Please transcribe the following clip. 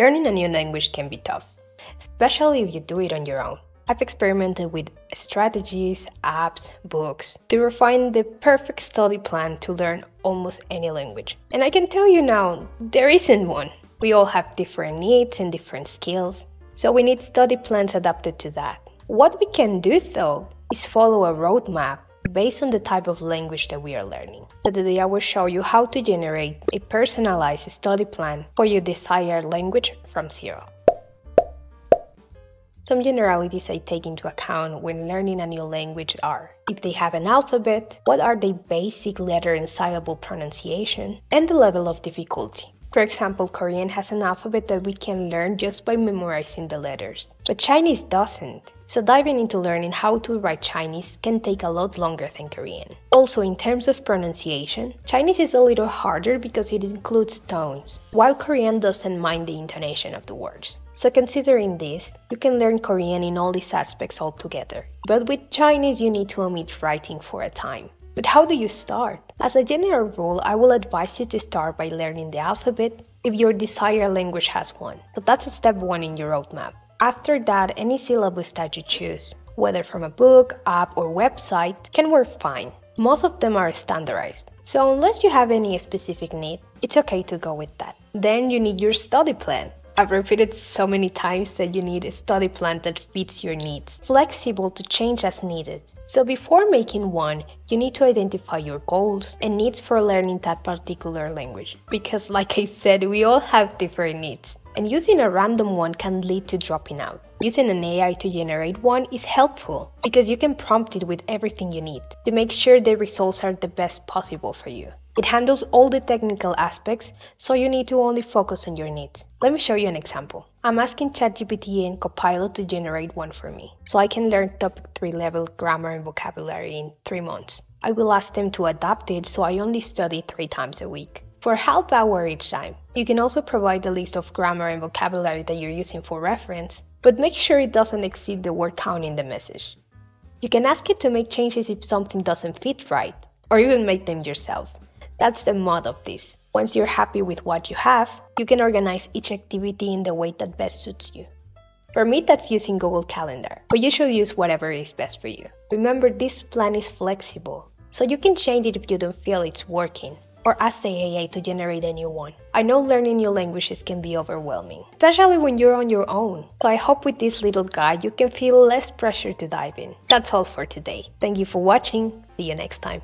Learning a new language can be tough, especially if you do it on your own. I've experimented with strategies, apps, books to refine the perfect study plan to learn almost any language. And I can tell you now, there isn't one. We all have different needs and different skills, so we need study plans adapted to that. What we can do though is follow a roadmap based on the type of language that we are learning. So today I will show you how to generate a personalized study plan for your desired language from zero. Some generalities I take into account when learning a new language are if they have an alphabet, what are the basic letter and syllable pronunciation, and the level of difficulty. For example, Korean has an alphabet that we can learn just by memorizing the letters, but Chinese doesn't. So diving into learning how to write Chinese can take a lot longer than Korean. Also, in terms of pronunciation, Chinese is a little harder because it includes tones, while Korean doesn't mind the intonation of the words. So considering this, you can learn Korean in all these aspects altogether. But with Chinese, you need to omit writing for a time. But how do you start? As a general rule, I will advise you to start by learning the alphabet if your desired language has one. So that's step one in your roadmap. After that, any syllabus that you choose, whether from a book, app, or website, can work fine. Most of them are standardized. So unless you have any specific need, it's okay to go with that. Then you need your study plan. I've repeated so many times that you need a study plan that fits your needs, flexible to change as needed. So before making one, you need to identify your goals and needs for learning that particular language. Because like I said, we all have different needs. And using a random one can lead to dropping out. Using an AI to generate one is helpful because you can prompt it with everything you need to make sure the results are the best possible for you. It handles all the technical aspects, so you need to only focus on your needs. Let me show you an example. I'm asking ChatGPT and Copilot to generate one for me, so I can learn TOPIK 3 level grammar and vocabulary in 3 months. I will ask them to adapt it so I only study 3 times a week. For half hour each time. You can also provide a list of grammar and vocabulary that you're using for reference, but make sure it doesn't exceed the word count in the message. You can ask it to make changes if something doesn't fit right, or even make them yourself. That's the mod of this. Once you're happy with what you have, you can organize each activity in the way that best suits you. For me, that's using Google Calendar, but you should use whatever is best for you. Remember, this plan is flexible, so you can change it if you don't feel it's working, or ask the AI to generate a new one. I know learning new languages can be overwhelming, especially when you're on your own. So I hope with this little guide you can feel less pressure to dive in. That's all for today. Thank you for watching. See you next time.